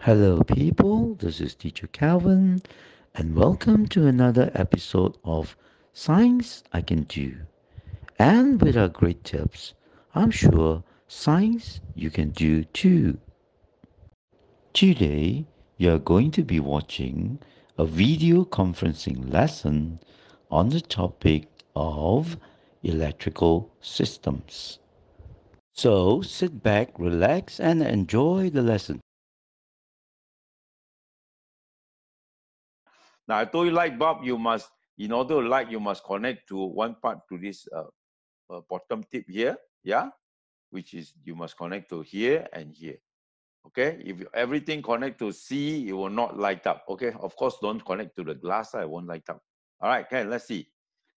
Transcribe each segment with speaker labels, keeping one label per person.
Speaker 1: Hello, people. This is Teacher Calvin, and welcome to another episode of Science I Can Do. And with our great tips, I'm sure science you can do too. Today, you're going to be watching a video conferencing lesson on the topic of electrical systems. So sit back, relax, and enjoy the lesson.
Speaker 2: Now I told you light bulb, you must, in order to light, you must connect to one part to this uh, uh, bottom tip here, yeah, which is you must connect to here and here. Okay, if everything connect to C, it will not light up. Okay, of course, don't connect to the glass, it won't light up. All right, okay, let's see.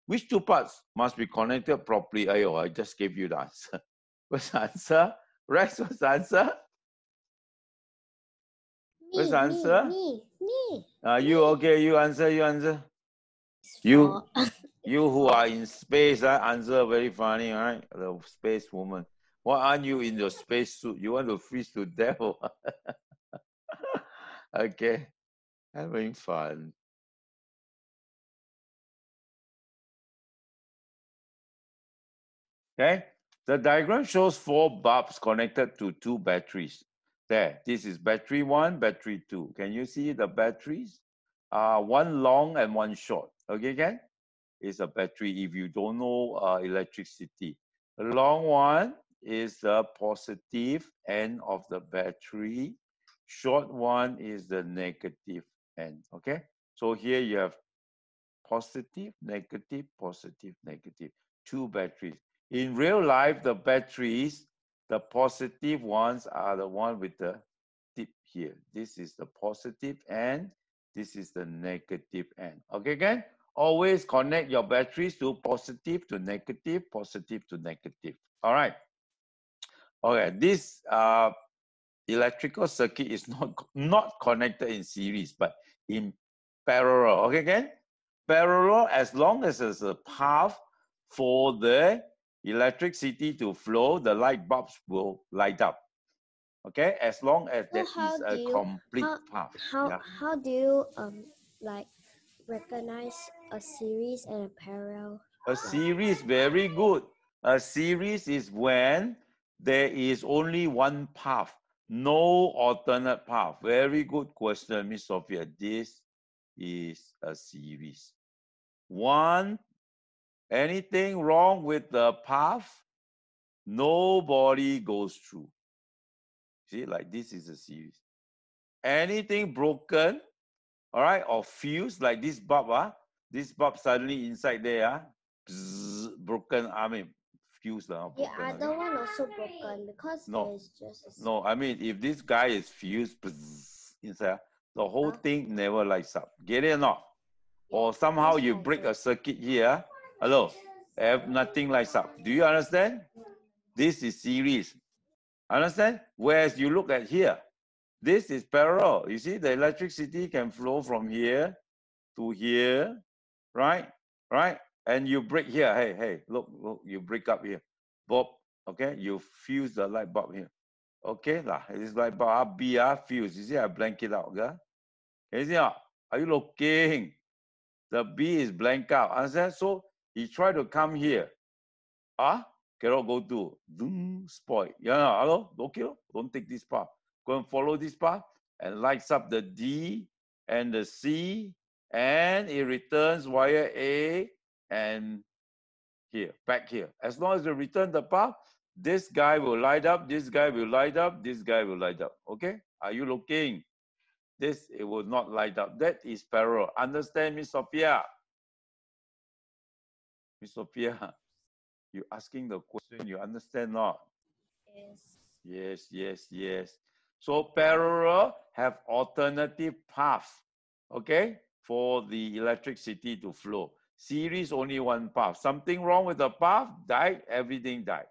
Speaker 2: Which two parts must be connected properly? Ayo, I just gave you the answer. What's the answer? Rex, what's the answer? What's the answer?
Speaker 3: Me, me.
Speaker 2: Uh, you okay? You answer. You answer. You, you who are in space, uh, answer very funny, right? The space woman. Why aren't you in your space suit? You want to freeze to death? okay, having fun. Okay, the diagram shows four bulbs connected to two batteries. There, this is battery one, battery two. Can you see the batteries? Uh, one long and one short. Okay, again, it's a battery if you don't know uh, electricity. The long one is the positive end of the battery. Short one is the negative end. Okay, so here you have positive, negative, positive, negative. Two batteries. In real life, the batteries, the positive ones are the one with the tip here. This is the positive end. This is the negative end. Okay, again, always connect your batteries to positive to negative, positive to negative. All right. Okay, this uh, electrical circuit is not, not connected in series, but in parallel. Okay, again, parallel as long as there's a path for the electricity to flow, the light bulbs will light up. Okay, as long as
Speaker 3: So
Speaker 2: there is a
Speaker 3: you-
Speaker 2: complete
Speaker 3: how-
Speaker 2: path.
Speaker 3: How
Speaker 2: yeah.
Speaker 3: how do you um like recognize a series and a parallel?
Speaker 2: A series, very good. A series is when there is only one path, no alternate path. Very good question, Miss Sophia. This is a series. One, anything wrong with the path, nobody goes through. See, like this is a series. Anything broken, all right, or fuse like this bulb, ah, this bulb suddenly inside there, ah, bzz, broken, I mean, fuse. lah, not
Speaker 3: The
Speaker 2: broken, okay?
Speaker 3: other one also broken because
Speaker 2: No.
Speaker 3: just a
Speaker 2: No, I mean, if this guy is fused bzz, inside, the whole
Speaker 3: Huh?
Speaker 2: thing never lights up. Get it or not? Or somehow you break a circuit here. Hello, have nothing lights up. Do you understand? This is series. Understand? Whereas you look at here, this is parallel. You see, the electricity can flow from here to here, right? Right? And you break here. Hey, hey, look, look, you break up here. Bob, okay? You fuse the light bulb here. Okay, lah. It's like bulb ah, B ah, fuse. You see, I blank it out. Okay? Can you see? Are you looking? The B is blank out. Understand? So he tried to come here. Ah, cannot go to. Zoom, spoil. Yeah, hello? Lor. don't take this path. Go and follow this path and lights up the D and the C and it returns via A and here, back here. As long as you return the path, this guy will light up, this guy will light up, this guy will light up. Okay? Are you looking? This, it will not light up. That is parallel. Understand, me, Sophia? Miss Sophia, you asking the question, you understand not?
Speaker 3: Yes.
Speaker 2: Yes, yes, yes. So parallel have alternative path, okay, for the electricity to flow. Series only one path. Something wrong with the path, died, everything died.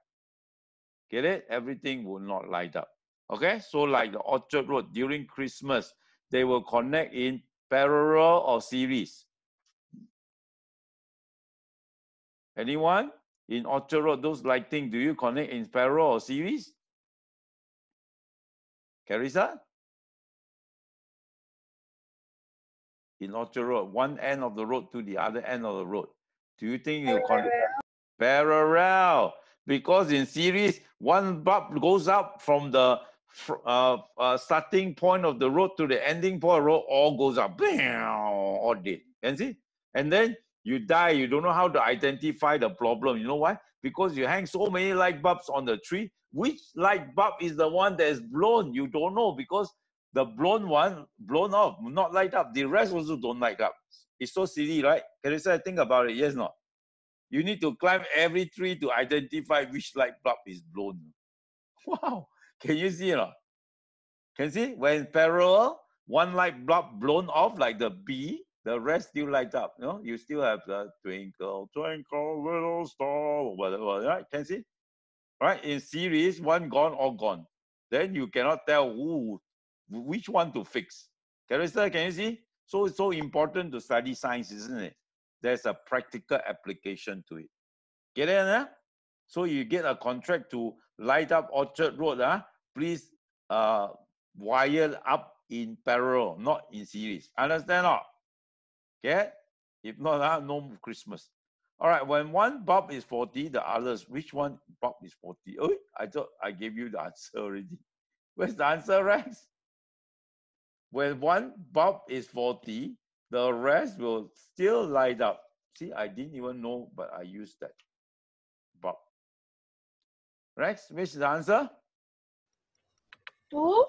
Speaker 2: Get it? Everything will not light up. Okay, so like the Orchard Road during Christmas, they will connect in parallel or series. Anyone? In Orchard Road, those lighting, do you connect in parallel or series? Carissa? In Orchard Road, one end of the road to the other end of the road. Do you think you connect? Parallel. Because in series, one bulb goes up from the uh, uh, starting point of the road to the ending point of the road, all goes up. Bam, all dead. Can see? And then you die, you don't know how to identify the problem. You know why? Because you hang so many light bulbs on the tree. Which light bulb is the one that is blown? You don't know because the blown one, blown off, not light up. The rest also don't light up. It's so silly, right? Can you say think about it? Yes, not? You need to climb every tree to identify which light bulb is blown. Wow. Can you see it? Can you see? When parallel, one light bulb blown off like the bee, the rest still light up. You know, you still have the twinkle, twinkle, little star, whatever, right? Can you see? Right? In series, one gone, all gone. Then you cannot tell who, which one to fix. Carissa, can you see? So it's so important to study science, isn't it? There's a practical application to it. Get it? So you get a contract to light up Orchard Road. Huh? Please uh, wire up in parallel, not in series. Understand or Okay? If not, uh, no Christmas. All right, when one bulb is 40, the others, which one bulb is 40? Oh, I thought I gave you the answer already. Where's the answer, Rex? When one bulb is 40, the rest will still light up. See, I didn't even know, but I used that bulb. Rex, which is the answer?
Speaker 3: Two.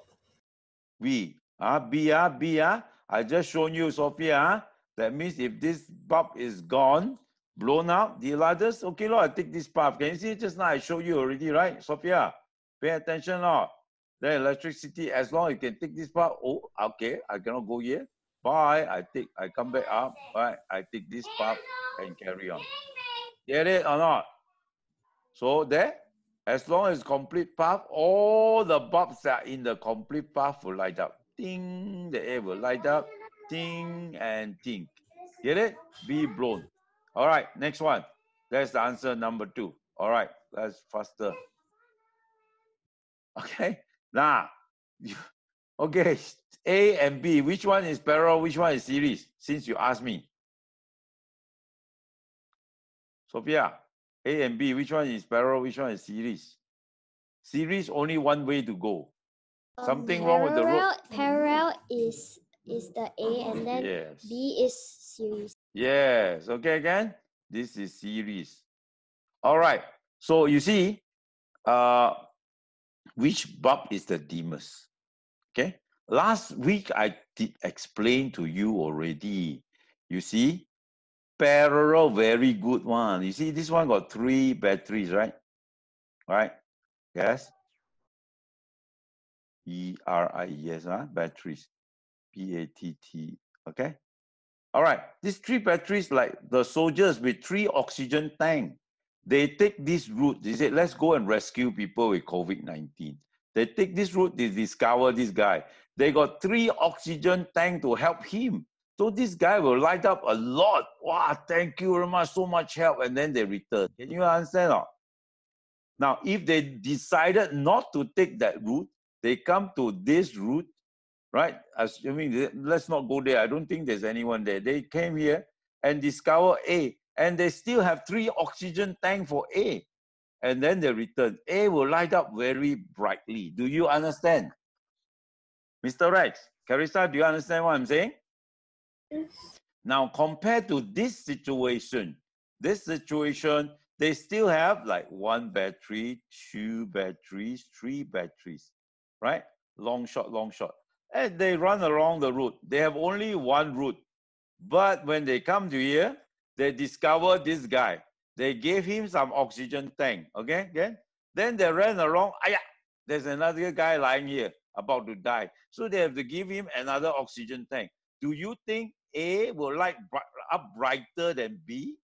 Speaker 2: B. Ah, B, ah, B, ah. I just shown you, Sophia. Ah. That means if this bulb is gone, blown out, the others, okay, Lord, I take this path. Can you see just now I showed you already, right? Sophia, pay attention, Lord. The electricity, as long as you can take this path, oh, okay, I cannot go here. Bye. I take, I come back up. Right. I take this path and carry on. Get it or not? So there, as long as complete path, all the bulbs that are in the complete path will light up. Ding, the air will light up. Ding and think. Get it? Be blown. All right, next one. That's the answer number two. All right, that's faster. Okay, now, okay, A and B, which one is parallel, which one is series? Since you asked me. Sophia, A and B, which one is parallel, which one is series? Series only one way to go. Um, Something wrong with the road.
Speaker 3: Parallel- Parallel is is the A and then
Speaker 2: Yes.
Speaker 3: B is series.
Speaker 2: Yes. Okay, again. This is series. All right. So you see, uh, which bulb is the dimmest? Okay. Last week I did explain to you already. You see, parallel, very good one. You see, this one got three batteries, right? Right? Yes. E R I E S, huh? batteries. P A T T. Okay. All right. These three batteries, like the soldiers with three oxygen tank, they take this route. They said, let's go and rescue people with COVID 19. They take this route, they discover this guy. They got three oxygen tank to help him. So this guy will light up a lot. Wow, thank you very much, so much help. And then they return. Can you understand? Or? Now, if they decided not to take that route, they come to this route, right? Assuming that- let's not go there. I don't think there's anyone there. They came here and discover A, and they still have three oxygen tank for A. And then they return. A will light up very brightly. Do you understand? Mr. Rex, Carissa, do you understand what I'm saying? Yes. Now, compared to this situation, this situation, they still have like one battery, two batteries, three batteries, right? Long shot, long shot. And they run along the route. They have only one route. But when they come to here, they discover this guy. They gave him some oxygen tank. Okay, okay? Then they ran along. Aya, there's another guy lying here about to die. So they have to give him another oxygen tank. Do you think A will light up brighter than B?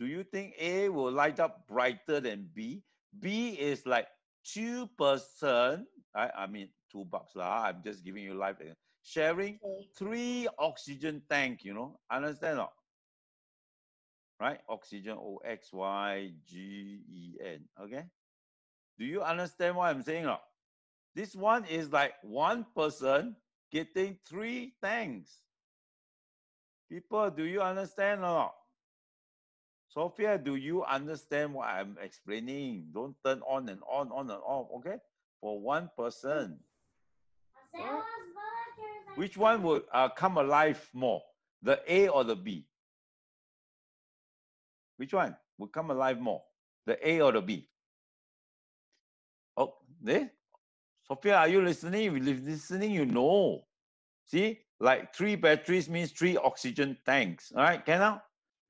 Speaker 2: Do you think A will light up brighter than B? B is like two person. I, I mean two bucks lah. I'm just giving you life eh. sharing
Speaker 3: Okay.
Speaker 2: three oxygen tank. You know, understand or not? right? Oxygen, O-X-Y-G-E-N, okay? Do you understand what I'm saying? Or? This one is like one person getting three tanks. People, do you understand or not? Sophia, do you understand what I'm explaining? Don't turn on and on, on and off, okay? For one person. Which one would uh, come alive more? The A or the B? Which one would come alive more? The A or the B? Oh, there? Sophia, are you listening? If you're listening, you know. See, like three batteries means three oxygen tanks. All right, can now?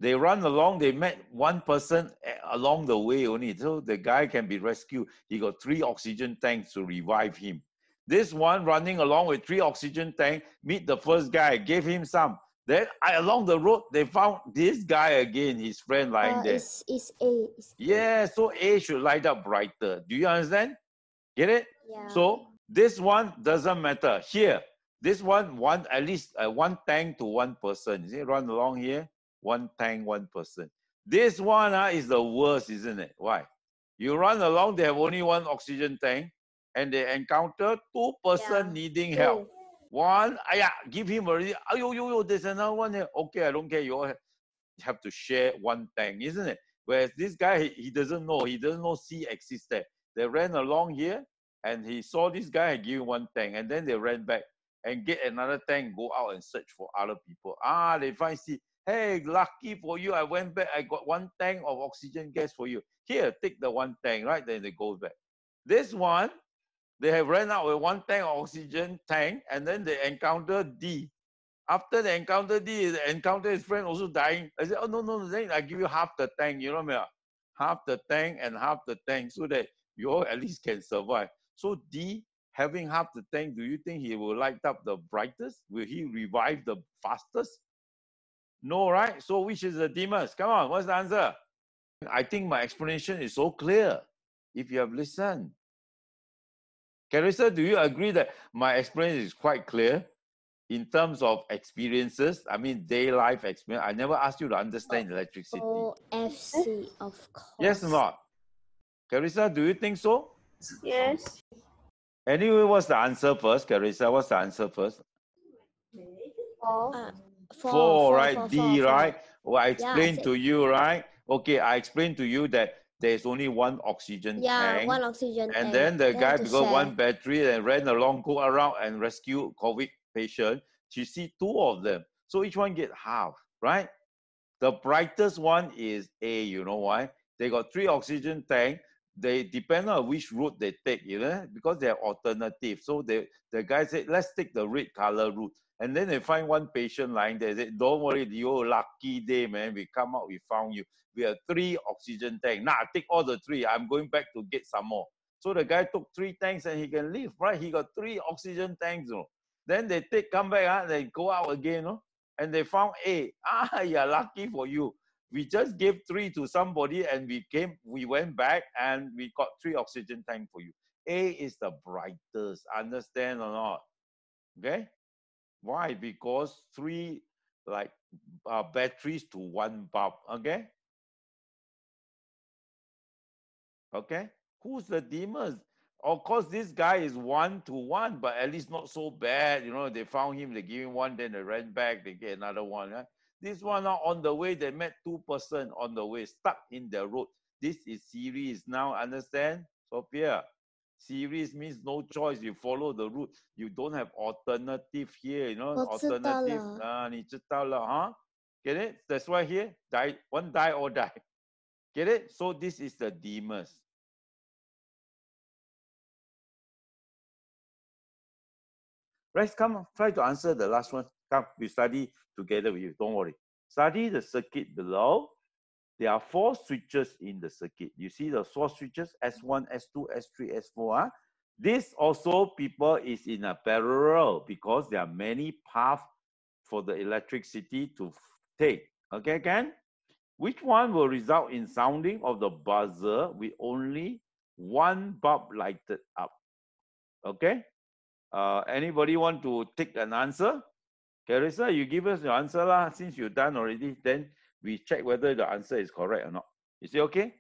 Speaker 2: They run along, they met one person along the way only. So the guy can be rescued. He got three oxygen tanks to revive him. This one running along with three oxygen tanks, meet the first guy, gave him some. Then I, along the road, they found this guy again, his friend lying
Speaker 3: Uh,
Speaker 2: there.
Speaker 3: it's, it's A. It's
Speaker 2: Yeah, so A should light up brighter. Do you understand? Get it?
Speaker 3: Yeah.
Speaker 2: So this one doesn't matter. Here, this one, one at least uh, one tank to one person. You see, run along here, one tank, one person. This one uh, is the worst, isn't it? Why? You run along, they have only one oxygen tank, and they encounter two person
Speaker 3: Yeah.
Speaker 2: needing help. One, yeah, give him already. Oh, yo, yo, yo, there's another one here. Okay, I don't care. You all have to share one tank, isn't it? Whereas this guy, he, he doesn't know. He doesn't know C exists there. They ran along here and he saw this guy and give him one tank. And then they ran back and get another tank, go out and search for other people. Ah, they find C. Hey, lucky for you. I went back. I got one tank of oxygen gas for you. Here, take the one tank, right? Then they go back. This one, they have ran out with one tank of oxygen tank, and then they encounter D. After they encounter D, they encounter his friend also dying. I said, Oh no, no, then I give you half the tank, you know what I mean? Half the tank and half the tank so that you all at least can survive. So D having half the tank, do you think he will light up the brightest? Will he revive the fastest? No, right? So which is the Demas? Come on, what's the answer? I think my explanation is so clear if you have listened. Carissa, do you agree that my explanation is quite clear in terms of experiences? I mean, day life experience. I never asked you to understand electricity.
Speaker 3: OFC, of course.
Speaker 2: Yes or not? Carissa, do you think so?
Speaker 4: Yes.
Speaker 2: Anyway, what's the answer first? Carissa, what's the answer first?
Speaker 4: Four.
Speaker 3: Uh,
Speaker 2: Four,
Speaker 3: four,
Speaker 2: right?
Speaker 3: four,
Speaker 2: D,
Speaker 3: four,
Speaker 2: right? Well, I explained
Speaker 3: said-
Speaker 2: to you, right? Okay, I explained to you that there's only one oxygen
Speaker 3: Yeah,
Speaker 2: tank.
Speaker 3: one oxygen
Speaker 2: And
Speaker 3: tank.
Speaker 2: then the
Speaker 3: They
Speaker 2: guy, because one battery and ran along, go around and rescue COVID patient. She see two of them. So each one get half, right? The brightest one is A, you know why? They got three oxygen tank. They depend on which route they take, you know, because they have alternative. So they, the guy said, let's take the red color route. And then they find one patient lying there. They said, don't worry, you're lucky day, man. We come out, we found you. We have three oxygen tank. Nah, take all the three. I'm going back to get some more. So the guy took three tanks and he can leave, right? He got three oxygen tanks. You know. Then they take, come back, ah, they go out again, no? and they found A. Ah, yeah, lucky for you. We just gave three to somebody and we came, we went back and we got three oxygen tank for you. A is the brightest, understand or not? Okay? Why? Because three like uh, batteries to one bulb. Okay? Okay? Who's the demons? Of course, this guy is one to one, but at least not so bad. You know, they found him, they give him one, then they ran back, they get another one. Right? This one now on the way, they met two person on the way, stuck in the road. This is series now, understand? Sophia, series means no choice. You follow the route. You don't have alternative here, you know,
Speaker 3: 我知道
Speaker 2: alternative.
Speaker 3: 了。
Speaker 2: 啊，你知道了, huh? Get it? That's why here, die, one die or die. Get it? So this is the demons. Right, come on, try to answer the last one. Come, we study together with you. Don't worry. Study the circuit below. There are four switches in the circuit. You see the four switches S1, S2, S3, S4. Huh? This also, people, is in a parallel because there are many paths for the electricity to take. Okay, Ken? Which one will result in sounding of the buzzer with only one bulb lighted up? Okay? Uh, anybody want to take an answer? Carissa, you give us your answer lah. Since you're done already, then we check whether the answer is correct or not. Is it okay?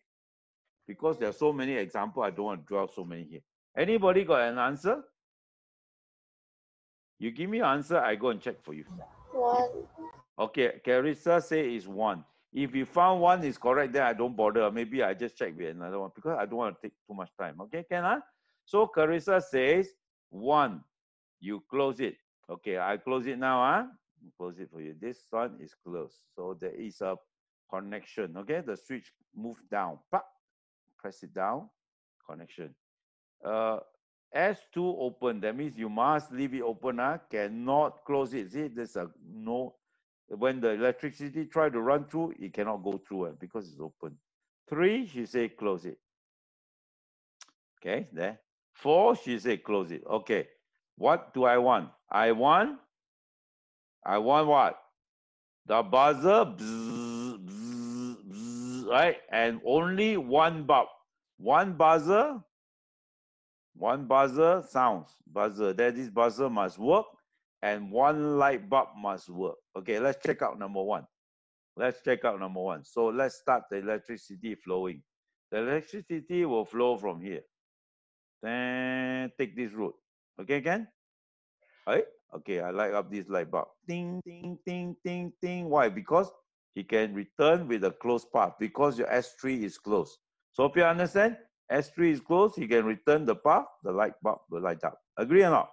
Speaker 2: Because there are so many examples, I don't want to draw so many here. Anybody got an answer? You give me an answer, I go and check for you.
Speaker 4: One.
Speaker 2: Okay, Carissa say is one. If you found one is correct, then I don't bother. Maybe I just check with another one because I don't want to take too much time. Okay, can I? So Carissa says one. You close it. Okay, I close it now. Ah? Huh? Close it for you. This one is closed. So there is a connection. Okay, the switch move down. Pop. Press it down. Connection. Uh, S2 open. That means you must leave it open. Huh? Cannot close it. See, there's a no when the electricity try to run through, it cannot go through it because it's open. Three, she say close it. Okay, there. Four, she say close it. Okay, what do I want? I want, I want what? The buzzer, bzz, bzz, bzz, right? And only one bulb. One buzzer, one buzzer sounds. Buzzer, That this buzzer must work and one light bulb must work. Okay, let's check out number one. Let's check out number one. So let's start the electricity flowing. The electricity will flow from here. Then take this route. Okay, again? Right? Okay, I light up this light bulb. Ding, ding, ding, ding, ding. Why? Because he can return with a closed path because your S3 is closed. So if you understand, S3 is closed, he can return the path, the light bulb will light up. Agree or not?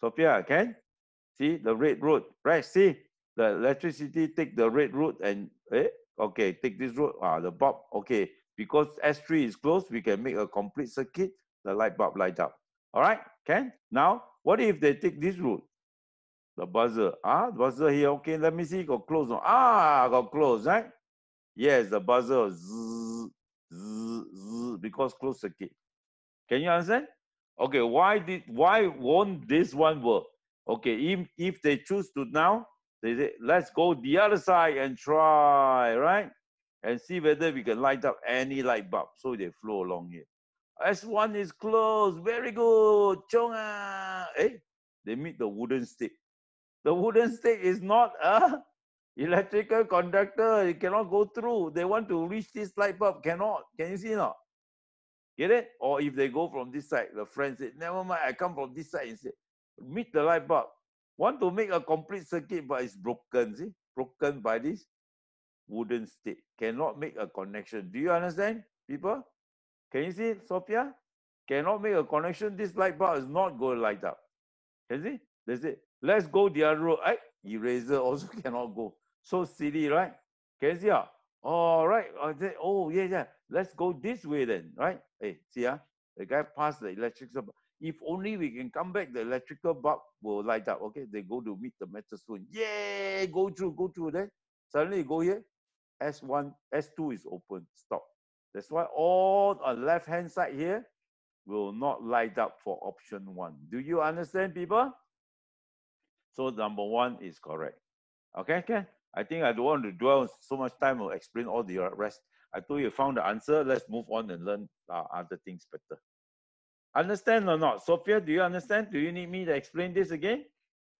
Speaker 2: Sophia, can? See the red route, right? See the electricity take the red route and eh, okay, take this route. Ah, the bulb, okay. Because S3 is closed, we can make a complete circuit, the light bulb light up. All right, can? Now, what if they take this route? The buzzer, ah, buzzer here, okay, let me see, got close. Ah, got close, right? Yes, the buzzer, zzz, zzz, zzz, because closed circuit. Can you understand? Okay, why did why won't this one work? Okay, if if they choose to now, they say let's go the other side and try, right? And see whether we can light up any light bulb. So they flow along here. S1 is closed. Very good. Chonga. Eh? They meet the wooden stick. The wooden stick is not a electrical conductor. It cannot go through. They want to reach this light bulb. Cannot. Can you see now? Get it? Or if they go from this side, the friend said, never mind, I come from this side instead. Meet the light bulb. Want to make a complete circuit, but it's broken, see? Broken by this wooden stick. Cannot make a connection. Do you understand, people? Can you see, Sophia? Cannot make a connection. This light bulb is not going to light up. Can you see? They say, let's go the other road. I, eraser also cannot go. So silly, right? Can you see? Ah? All right. Oh, yeah, yeah. Let's go this way then, right? Hey, see, ah, the guy passed the electrical bulb. If only we can come back, the electrical bulb will light up. Okay, they go to meet the metal spoon. Yeah, go through, go through. Then suddenly go here. S1, S2 is open. Stop. That's why all on left hand side here will not light up for option one. Do you understand, people? So number one is correct. Okay, okay. I think I don't want to dwell so much time to explain all the rest. I told you found the answer. Let's move on and learn uh, other things better. Understand or not? Sophia, do you understand? Do you need me to explain this again?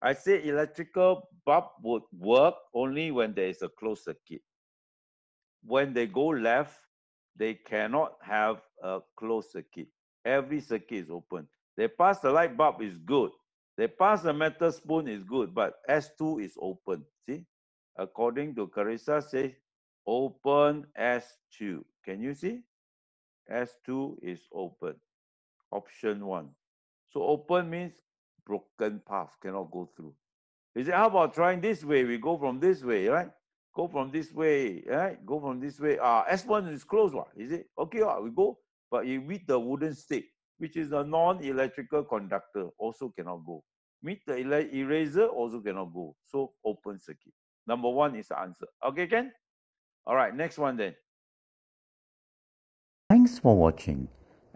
Speaker 2: I say electrical bulb would work only when there is a closed circuit. When they go left, they cannot have a closed circuit. Every circuit is open. They pass the light bulb is good. They pass the metal spoon is good, but S2 is open. See, according to Carissa says open S2. Can you see? S2 is open. Option one. So open means broken path, cannot go through. He said, how about trying this way? We go from this way, right? Go from this way, right? Go from this way. Ah, uh, S1 is closed, what? Is it? Okay, uh, we go. But you meet the wooden stick, which is a non-electrical conductor, also cannot go. Meet the eraser, also cannot go. So open circuit. Number one is the answer. Okay, Ken? All right, next one then.
Speaker 1: Thanks for watching.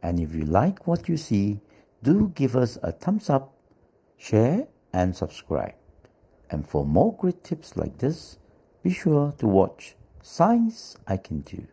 Speaker 1: And if you like what you see, do give us a thumbs up, share and subscribe. And for more great tips like this, be sure to watch Science I Can Do.